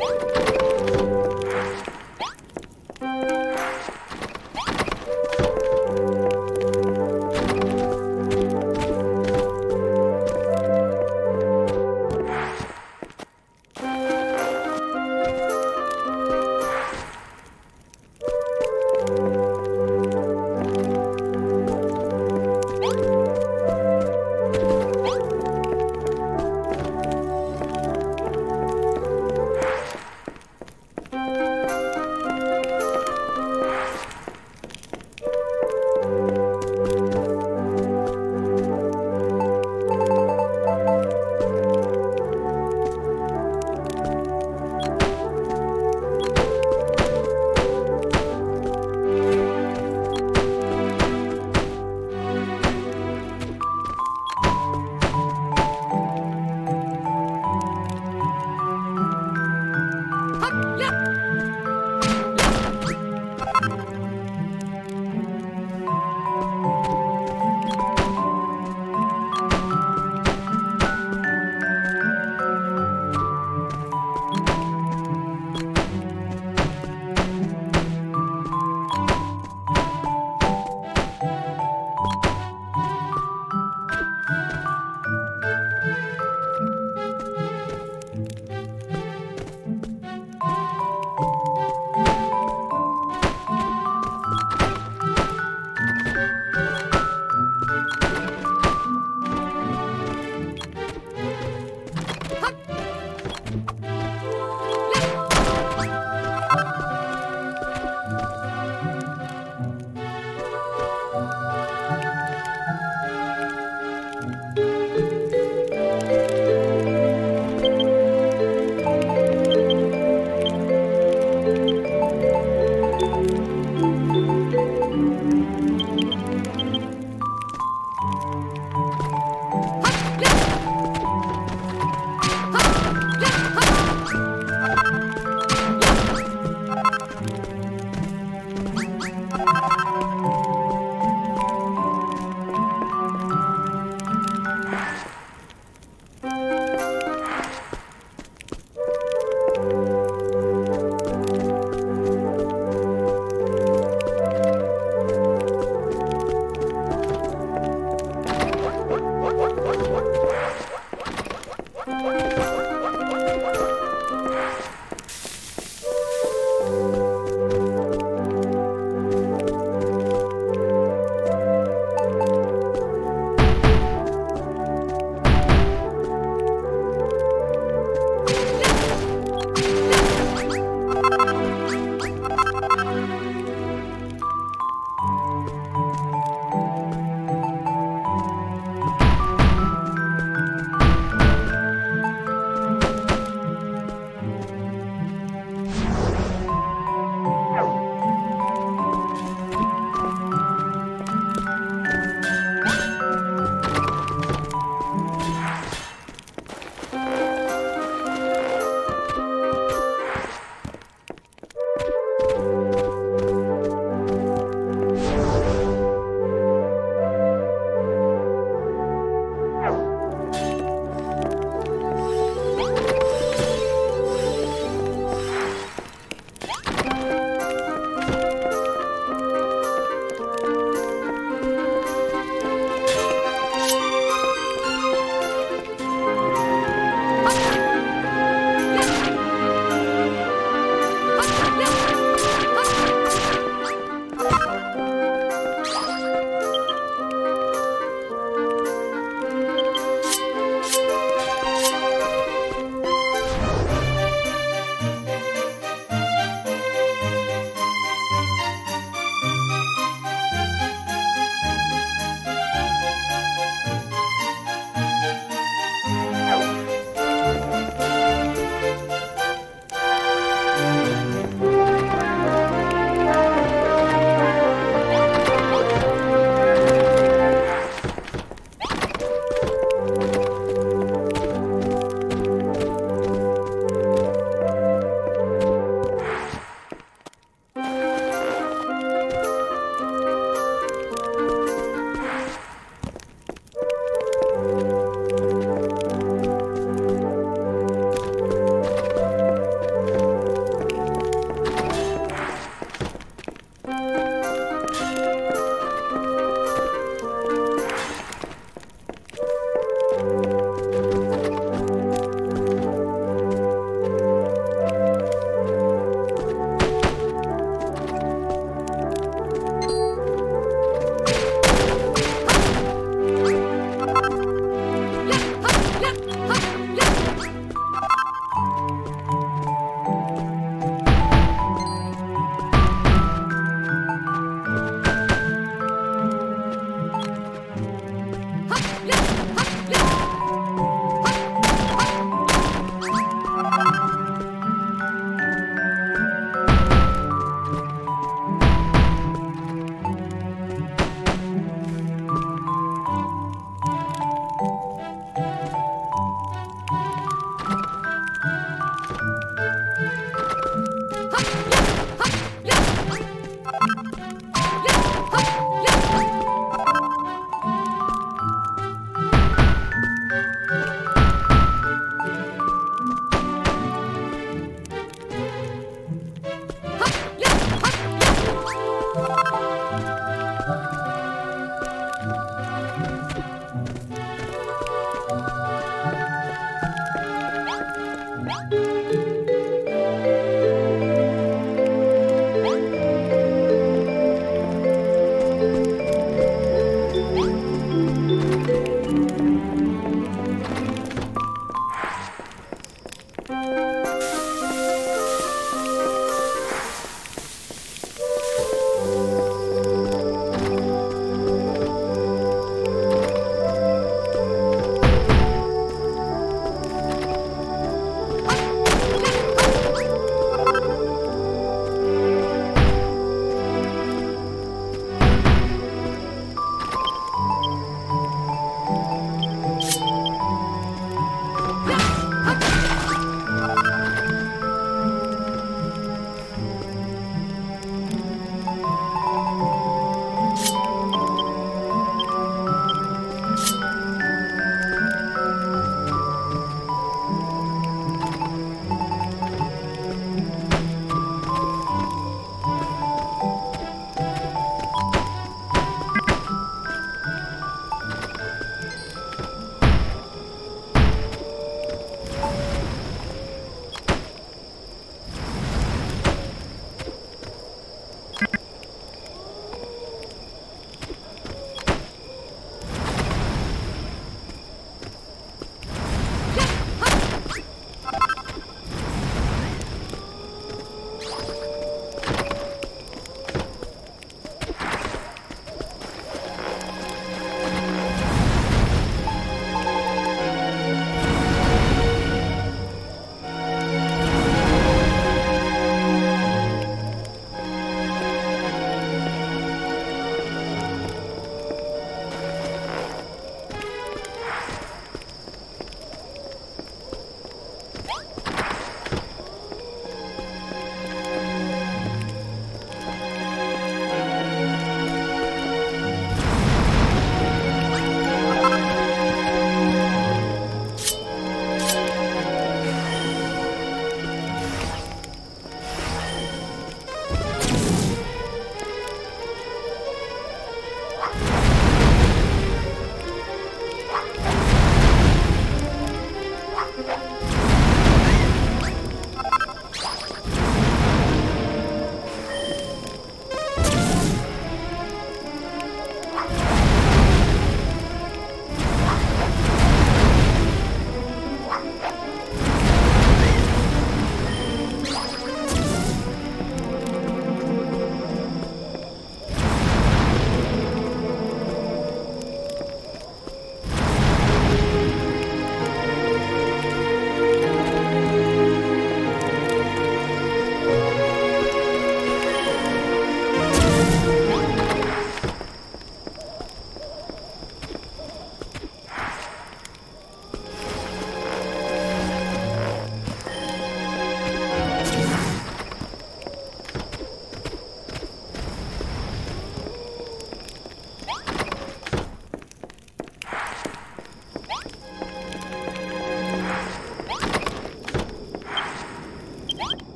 Woo!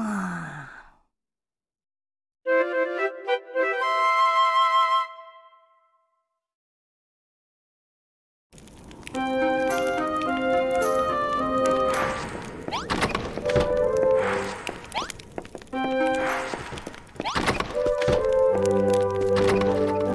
One.